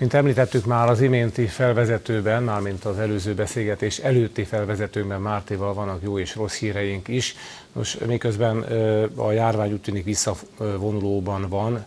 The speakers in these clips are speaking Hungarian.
Mint említettük már az iménti felvezetőben, mármint az előző beszélgetés előtti felvezetőben Mártéval vannak jó és rossz híreink is. Most miközben a járvány úgy tűnik visszavonulóban van,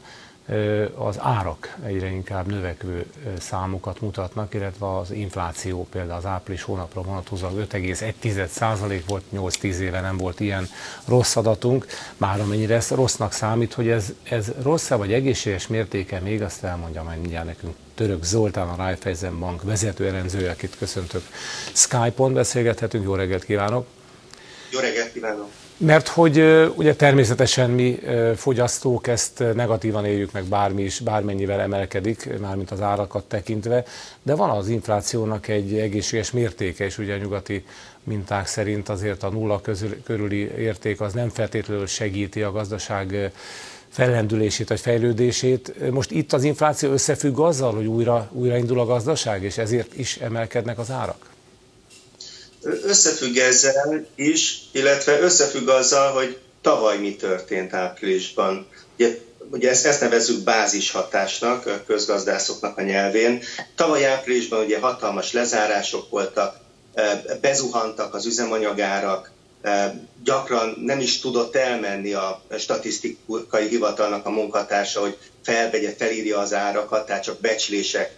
az árak egyre inkább növekvő számokat mutatnak, illetve az infláció például az április hónapra vonatkozóan 5,1% volt, 8-10 éve nem volt ilyen rossz adatunk. Már amennyire ez rossznak számít, hogy ez, ez rossz vagy egészséges mértéke még, azt elmondja majd mindjárt nekünk Török Zoltán, a Raiffeisen Bank vezető elemzője, akit köszöntök. Skype-on beszélgethetünk, jó reggelt kívánok! Jó reggelt kívánok! Mert hogy ugye természetesen mi fogyasztók ezt negatívan éljük meg bármi is, bármennyivel emelkedik, mármint az árakat tekintve, de van az inflációnak egy egészséges mértéke, és ugye a nyugati minták szerint azért a nulla közül, körüli érték az nem feltétlenül segíti a gazdaság fellendülését vagy fejlődését. Most itt az infláció összefügg azzal, hogy újra, újraindul a gazdaság, és ezért is emelkednek az árak? Összefügg ezzel is, illetve összefügg azzal, hogy tavaly mi történt áprilisban. Ugye, ugye ezt, ezt nevezzük bázishatásnak, a közgazdászoknak a nyelvén. Tavaly áprilisban ugye hatalmas lezárások voltak, bezuhantak az üzemanyagárak, gyakran nem is tudott elmenni a statisztikai hivatalnak a munkatársa, hogy felvegye, felírja az árakat, tehát csak becslések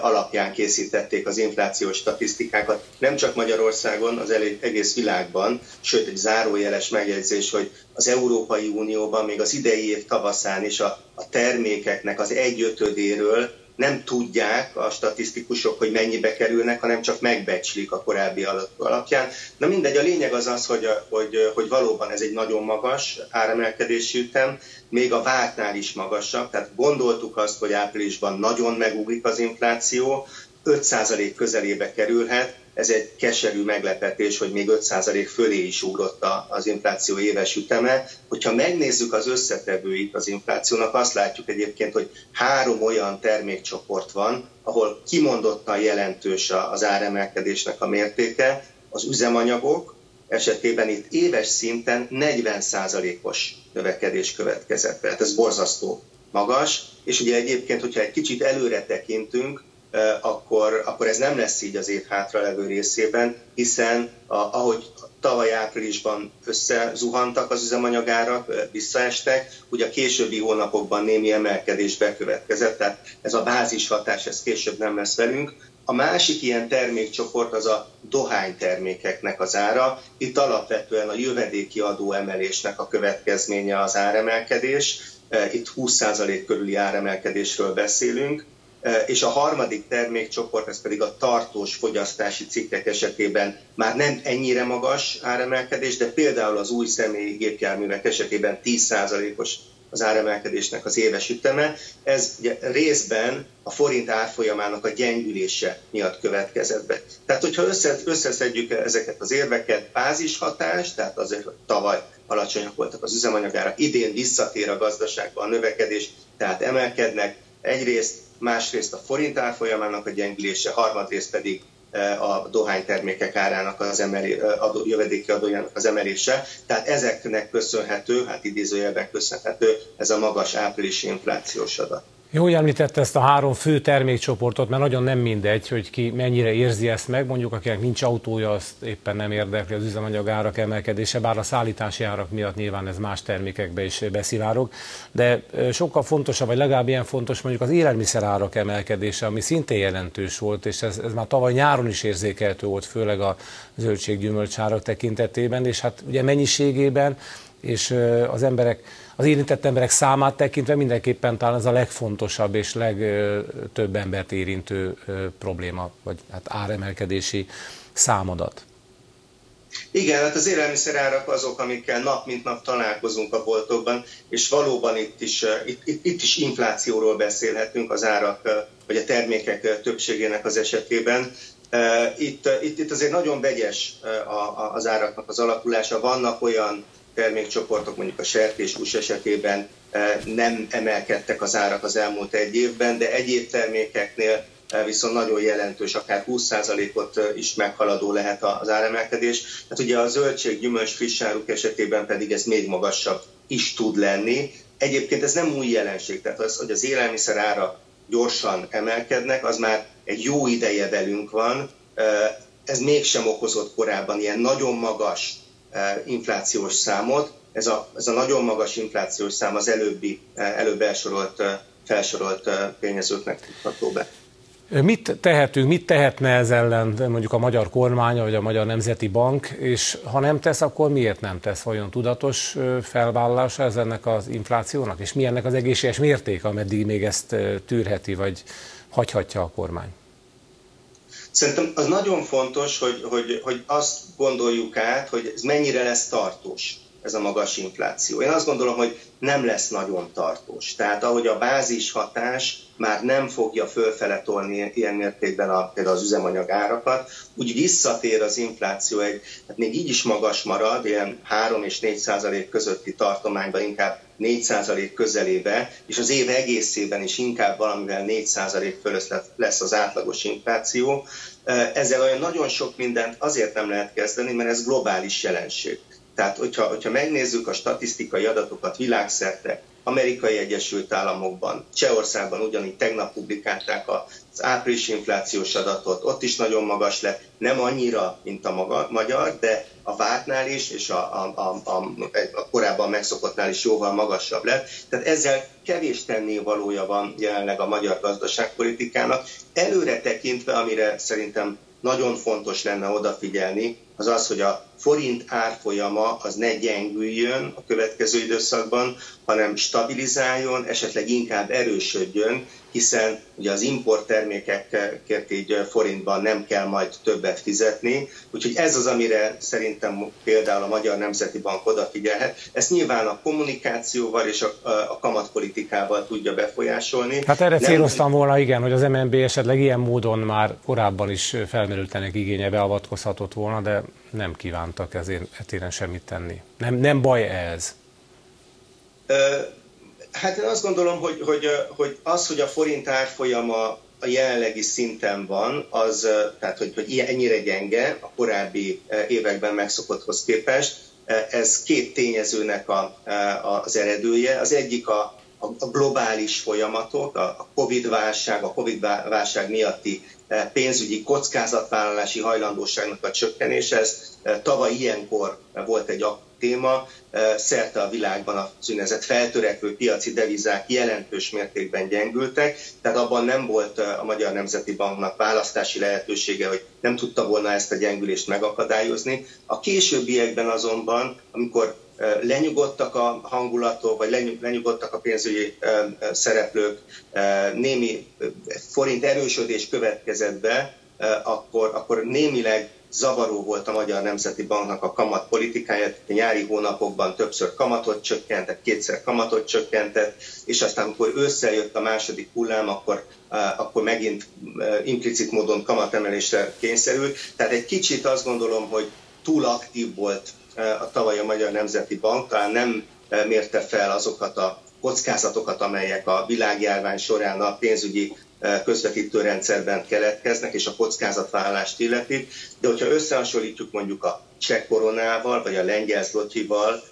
alapján készítették az inflációs statisztikákat, nem csak Magyarországon, az egész világban, sőt egy zárójeles megjegyzés, hogy az Európai Unióban még az idei év tavaszán is a, a termékeknek az egyötödéről nem tudják a statisztikusok, hogy mennyibe kerülnek, hanem csak megbecslik a korábbi alapján. Na mindegy, a lényeg az az, hogy, hogy, hogy valóban ez egy nagyon magas áremelkedési ütem, még a vártnál is magasabb, tehát gondoltuk azt, hogy áprilisban nagyon megugrik az infláció, 5% közelébe kerülhet, ez egy keserű meglepetés, hogy még 5% fölé is ugrott az infláció éves üteme. Hogyha megnézzük az összetevőit az inflációnak, azt látjuk egyébként, hogy három olyan termékcsoport van, ahol kimondottan jelentős az áremelkedésnek a mértéke. Az üzemanyagok esetében itt éves szinten 40%-os növekedés következett. Tehát ez borzasztó magas, és ugye egyébként, hogyha egy kicsit előre tekintünk, akkor, akkor ez nem lesz így az év hátra levő részében, hiszen a, ahogy tavaly áprilisban összezuhantak az üzemanyagárak, visszaestek, ugye a későbbi hónapokban némi emelkedés bekövetkezett, tehát ez a bázis hatás, ez később nem lesz velünk. A másik ilyen termékcsoport az a dohánytermékeknek az ára. Itt alapvetően a jövedéki adó emelésnek a következménye az áremelkedés. Itt 20% körüli áremelkedésről beszélünk és a harmadik termékcsoport, ez pedig a tartós fogyasztási cikkek esetében már nem ennyire magas áremelkedés, de például az új személyi gépjárművek esetében 10%-os az áremelkedésnek az éves üteme. Ez ugye részben a forint árfolyamának a gyengülése miatt következett be. Tehát, hogyha összeszedjük ezeket az érveket, bázishatás, tehát azért, tavaly alacsonyak voltak az üzemanyagára, idén visszatér a gazdaságban a növekedés, tehát emelkednek, egyrészt másrészt a forint árfolyamának a gyengülése, harmadrészt pedig e, a dohánytermékek árának az emelé, e, adó, jövedéki adójának az emelése. Tehát ezeknek köszönhető, hát idézőjelben köszönhető ez a magas áprilisi inflációs adat. Jó, hogy említette ezt a három fő termékcsoportot, mert nagyon nem mindegy, hogy ki mennyire érzi ezt meg. Mondjuk, akinek nincs autója, azt éppen nem érdekli az üzemanyag árak emelkedése, bár a szállítási árak miatt nyilván ez más termékekbe is beszivárog. De sokkal fontosabb, vagy legalább ilyen fontos mondjuk az élelmiszer árak emelkedése, ami szintén jelentős volt, és ez, ez már tavaly nyáron is érzékelhető volt, főleg a zöldséggyümölcsárak tekintetében, és hát ugye mennyiségében és az emberek, az érintett emberek számát tekintve mindenképpen talán ez a legfontosabb és legtöbb embert érintő probléma, vagy hát áremelkedési számadat. Igen, hát az élelmiszerárak azok, amikkel nap mint nap találkozunk a boltokban, és valóban itt is, itt, itt, itt is inflációról beszélhetünk az árak, vagy a termékek többségének az esetében. Itt, itt, itt azért nagyon vegyes az áraknak az alakulása. Vannak olyan termékcsoportok, mondjuk a sertéshús esetében nem emelkedtek az árak az elmúlt egy évben, de egyéb termékeknél viszont nagyon jelentős, akár 20%-ot eh, is meghaladó lehet az áremelkedés. Tehát ugye a zöldség, gyümölcs, frissáruk esetében pedig ez még magasabb is tud lenni. Egyébként ez nem új jelenség, tehát az, hogy az élelmiszer ára gyorsan emelkednek, az már egy jó ideje velünk van. Ez mégsem okozott korábban ilyen nagyon magas inflációs számot. Ez a, ez a nagyon magas inflációs szám az előbbi, előbb elsorolt, felsorolt tényezőknek tudható be. Mit tehetünk, mit tehetne ez ellen mondjuk a magyar kormánya vagy a Magyar Nemzeti Bank, és ha nem tesz, akkor miért nem tesz? Vajon tudatos felvállalása ez ennek az inflációnak? És mi ennek az egészséges mérték, ameddig még ezt tűrheti, vagy hagyhatja a kormány? Szerintem az nagyon fontos, hogy, hogy, hogy azt gondoljuk át, hogy ez mennyire lesz tartós ez a magas infláció. Én azt gondolom, hogy nem lesz nagyon tartós. Tehát ahogy a bázis hatás már nem fogja fölfele tolni ilyen mértékben a, például az üzemanyag árakat, úgy visszatér az infláció egy, hát még így is magas marad, ilyen 3 és 4 százalék közötti tartományban inkább 4 százalék közelébe, és az év egészében is inkább valamivel 4 százalék fölött lesz az átlagos infláció. Ezzel olyan nagyon sok mindent azért nem lehet kezdeni, mert ez globális jelenség. Tehát, hogyha, hogyha megnézzük a statisztikai adatokat világszerte, Amerikai Egyesült Államokban, Csehországban ugyanígy tegnap publikálták az április inflációs adatot, ott is nagyon magas lett, nem annyira, mint a maga, magyar, de a vártnál is, és a, a, a, a, a korábban megszokottnál is jóval magasabb lett. Tehát ezzel kevés tennivalója van jelenleg a magyar gazdaságpolitikának. Előre tekintve, amire szerintem nagyon fontos lenne odafigyelni, az az, hogy a forint árfolyama az ne gyengüljön a következő időszakban, hanem stabilizáljon, esetleg inkább erősödjön, hiszen ugye az importtermékekért így forintban nem kell majd többet fizetni. Úgyhogy ez az, amire szerintem például a Magyar Nemzeti Bank odafigyelhet. Ezt nyilván a kommunikációval és a, a kamatpolitikával tudja befolyásolni. Hát erre nem, céloztam volna, igen, hogy az MNB esetleg ilyen módon már korábban is felmerültenek igénye beavatkozhatott volna, de nem kívántak ezért etéren semmit tenni. Nem, nem baj ez? Hát én azt gondolom, hogy, hogy, hogy az, hogy a forint árfolyama a jelenlegi szinten van, az, tehát hogy, hogy ennyire gyenge a korábbi években megszokotthoz képest, ez két tényezőnek a, az eredője. Az egyik a, a globális folyamatok, a Covid-válság, a Covid-válság miatti pénzügyi kockázatvállalási hajlandóságnak a csökkenése. Ez tavaly ilyenkor volt egy téma, szerte a világban a színezett feltörekvő piaci devizák jelentős mértékben gyengültek, tehát abban nem volt a Magyar Nemzeti Banknak választási lehetősége, hogy nem tudta volna ezt a gyengülést megakadályozni. A későbbiekben azonban, amikor lenyugodtak a hangulatok, vagy lenyugodtak a pénzügyi szereplők, némi forint erősödés következett be, akkor, akkor némileg zavaró volt a Magyar Nemzeti Banknak a kamat politikája, a nyári hónapokban többször kamatot csökkentett, kétszer kamatot csökkentett, és aztán, amikor összejött a második hullám, akkor, akkor megint implicit módon kamatemelésre kényszerült. Tehát egy kicsit azt gondolom, hogy túl aktív volt a tavaly a Magyar Nemzeti Bank, talán nem mérte fel azokat a kockázatokat, amelyek a világjárvány során a pénzügyi közvetítő rendszerben keletkeznek, és a kockázatvállalást illeti. De hogyha összehasonlítjuk mondjuk a cseh koronával, vagy a lengyel zlotyival,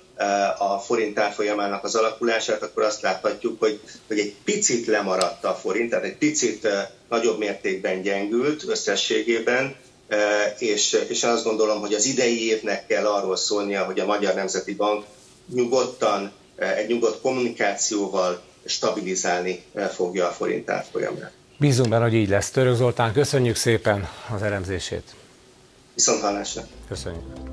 a forint árfolyamának az alakulását, akkor azt láthatjuk, hogy, hogy egy picit lemaradt a forint, tehát egy picit nagyobb mértékben gyengült összességében, és, és azt gondolom, hogy az idei évnek kell arról szólnia, hogy a Magyar Nemzeti Bank nyugodtan, egy nyugodt kommunikációval stabilizálni fogja a forint árfolyamát. Bízunk benne, hogy így lesz. Török Zoltán, köszönjük szépen az elemzését. Viszont hallásra. Köszönjük.